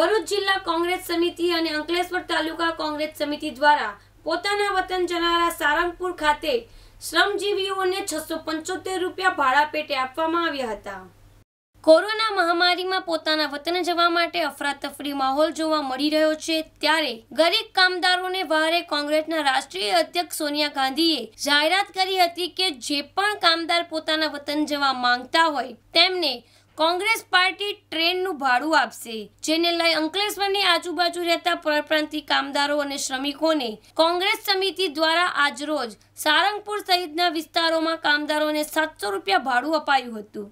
ભરૂચ જિલ્લા કોંગ્રેસ સમિતિ અને અંકલેશ્વર તાલુકા કોંગ્રેસ સમિતિ દ્વારા પોતાના વતન જનારા સારંગપુર ખાતે શ્રમજીવીઓને છસો પંચોતેર રૂપિયા ભાડા પેટે આપવામાં આવ્યા હતા. કોરોના મહામારીમાં પોતાના વતન જવા માટે અફરાતફરી માહોલ જોવા મળી રહ્યો છે. ત્યારે ગરીબ કામદારોને ભારે કોંગ્રેસના રાષ્ટ્રીય અધ્યક્ષ સોનિયા ગાંધીએ જાહેરાત કરી હતી કે જે પણ કામદાર પોતાના વતન જવા માંગતા હોય તેમને કોંગ્રેસ પાર્ટી ટ્રેનનું ભાડું આપશે, જેને લઈ અંકલેશ્વરની આજુબાજુ રહેતા પરપ્રાંતિય કામદારો અને શ્રમિકોને કોંગ્રેસ સમિતિ દ્વારા આજરોજ સારંગપુર સહિતના વિસ્તારોમાં કામદારોને સાતસો રૂપિયા ભાડું અપાયું હતું.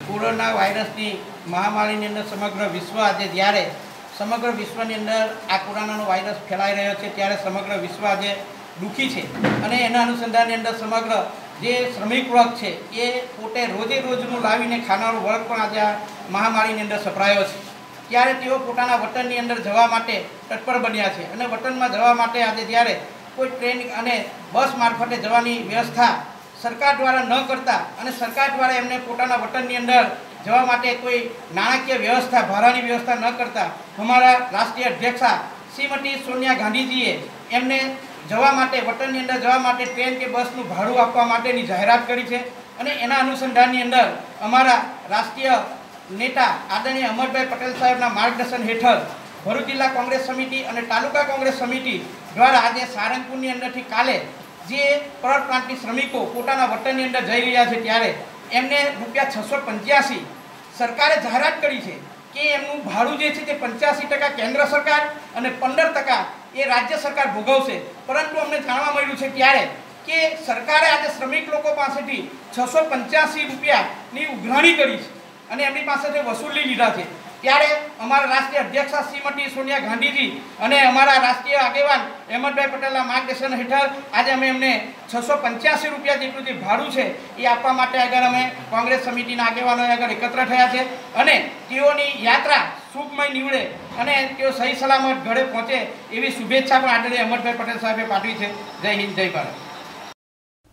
કોરોના વાયરસની મહામારીની અંદર સમગ્ર વિશ્વ આજે જ્યારે સમગ્ર વિશ્વની અંદર આ કોરોનાનો વાયરસ ફેલાઈ રહ્યો છે, ત્યારે સમગ્ર વિશ્વ આજે દુઃખી છે. અને એના અનુસંધાનની અંદર સમગ્ર જે શ્રમિક વર્ગ છે, એ પોતે રોજે રોજનું લાવીને ખાનારો વર્ગ પણ આજે આ મહામારીની અંદર સપડાયો છે. ત્યારે તેઓ પોતાના વતનની અંદર જવા માટે તત્પર બન્યા છે અને વતનમાં જવા માટે આજે જ્યારે કોઈ ટ્રેન અને બસ મારફતે જવાની વ્યવસ્થા સરકાર દ્વારા ન કરતા અને સરકાર દ્વારા એમને પોતાના વતનની અંદર જવા માટે કોઈ નાણાકીય વ્યવસ્થા, ભાડાની વ્યવસ્થા ન કરતા, અમારા રાષ્ટ્રીય અધ્યક્ષા શ્રીમતી સોનિયા ગાંધીજીએ એમને જવા માટે વતનની અંદર જવા માટે, ટ્રેન કે બસનું ભાડું આપવા માટેની જાહેરાત કરી છે. અને એના અનુસંધાનની અંદર અમારા રાષ્ટ્રીય નેતા આદરણીય અમરભાઈ પટેલ સાહેબના માર્ગદર્શન હેઠળ ભરૂચ જિલ્લા કોંગ્રેસ સમિતિ અને તાલુકા કોંગ્રેસ સમિતિ દ્વારા આજે સારંગપુરની અંદરથી કાલે જે પરપ્રાંતિય શ્રમિકો પોતાના વતનની અંદર જઈ રહ્યા છે ત્યારે એમને રૂપિયા છસો પંચ્યાસી સરકારે જાહેરાત કરી છે. કે એમનું ભાડું જે છે તે પંચ્યાસી ટકા કેન્દ્ર સરકાર અને પંદર ટકા એ રાજ્ય સરકાર ભોગવશે. પરંતુ અમને જાણવા મળ્યું છે ત્યારે કે સરકારે આજે શ્રમિક લોકો પાસેથી છસો પંચ્યાસી રૂપિયાની ઉઘરાણી કરી છે અને એમની પાસેથી વસૂલી લીધા છે. ત્યારે અમારા રાષ્ટ્રીય અધ્યક્ષા શ્રીમતી સોનિયા ગાંધીજી અને અમારા રાષ્ટ્રીય આગેવાન અહેમદભાઈ પટેલના માર્ગદર્શન હેઠળ આજે અમે એમને છસો પંચ્યાસી રૂપિયા જેટલું જે ભાડું છે એ આપવા માટે આગળ અમે કોંગ્રેસ સમિતિના આગેવાનો આગળ એકત્ર થયા છે અને તેઓની યાત્રા સુખમય નીવડે અને તેઓ સહી સલામત ઘરે પહોંચે એવી શુભેચ્છા પણ આદરણીય અહેમદભાઈ પટેલ સાહેબે પાઠવી છે. જય હિન્દ, જય ભારત.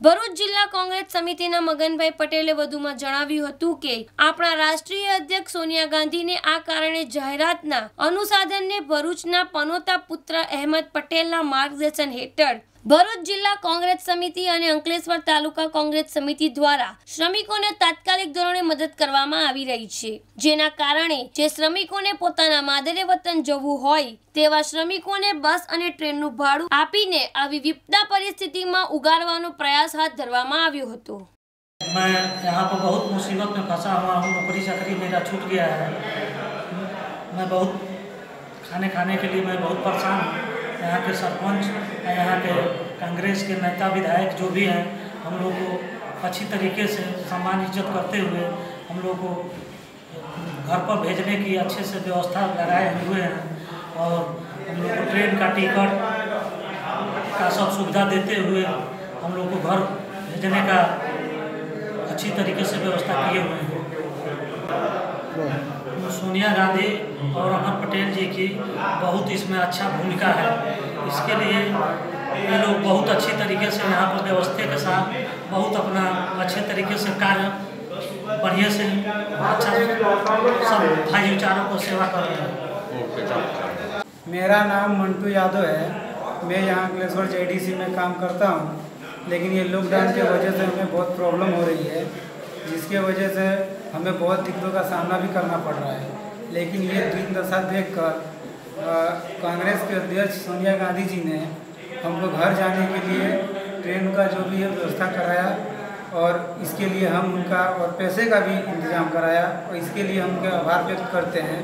ભરૂચ જિલ્લા કોંગ્રેસ સમિતિના મગનભાઈ પટેલે વધુમાં જણાવ્યું હતું કે, આપણા રાષ્ટ્રીય અધ્યક્ષ સોનિયા ગાંધીને આ કારણે જાહેરાતના અનુસાધનને ભરૂચના પનોતા પુત્ર અહેમદ પટેલના માર્ગદર્શન હેઠળ ભરૂચ જિલ્લા કોંગ્રેસ સમિતિ અને અંકલેશ્વર તાલુકા કોંગ્રેસ સમિતિ દ્વારા શ્રમિકોને તાત્કાલિક ધોરણે મદદ કરવામાં આવી રહી છે જેના કારણે જે શ્રમિકોને પોતાના માદરે વતન જવું હોય તેવા શ્રમિકોને બસ અને ટ્રેનનું ભાડું આપીને આવી વિપદા પરિસ્થિતિમાં ઉગારવાનો પ્રયાસ હાથ ધરવામાં આવ્યો હતો मैं यहाँ पर बहुत मुसीबत में फंसा हुआ हूँ नौकरी चाकरी मेरा छूट गया है मैं बहुत खाने खाने के लिए मैं बहुत परेशान हूँ यहाँ के सरपंच यहाँ के कांग्रेस के नेता, विधायक जो भी हैं, हम लोग को अच्छी तरीके से सम्मान इज़्ज़त करते हुए हम लोग को घर पर भेजने की अच्छे से व्यवस्था लगाए हुए हैं और हम लोग को ट्रेन का टिकट का सब सुविधा देते हुए हम लोग को घर भेजने का अच्छी तरीके से व्यवस्था किए हुए हैं। सोनिया गांधी और अमर पटेल जी की बहुत इसमें अच्छा भूमिका है। इसके लिए ये लोग बहुत अच्छी तरीके से यहाँ पर व्यवस्था के साथ बहुत अपना अच्छे तरीके से कार्य बढ़िया से अच्छा सब भाई भाईचारों को सेवा कर रहे हैं। मेरा नाम मंटू यादव है। मैं यहाँ अंकलेश्वर जे में काम करता हूँ लेकिन ये लॉकडाउन की वजह से हमें बहुत प्रॉब्लम हो रही है जिसके वजह से हमें बहुत दिक्कतों का सामना भी करना पड़ रहा है। लेकिन ये दिन दशा देख कर कांग्रेस के अध्यक्ष सोनिया गांधी जी ने हमको घर जाने के लिए ट्रेन का जो भी है व्यवस्था कराया और इसके लिए हम उनका और पैसे का भी इंतज़ाम कराया और इसके लिए हम उनके आभार व्यक्त करते हैं।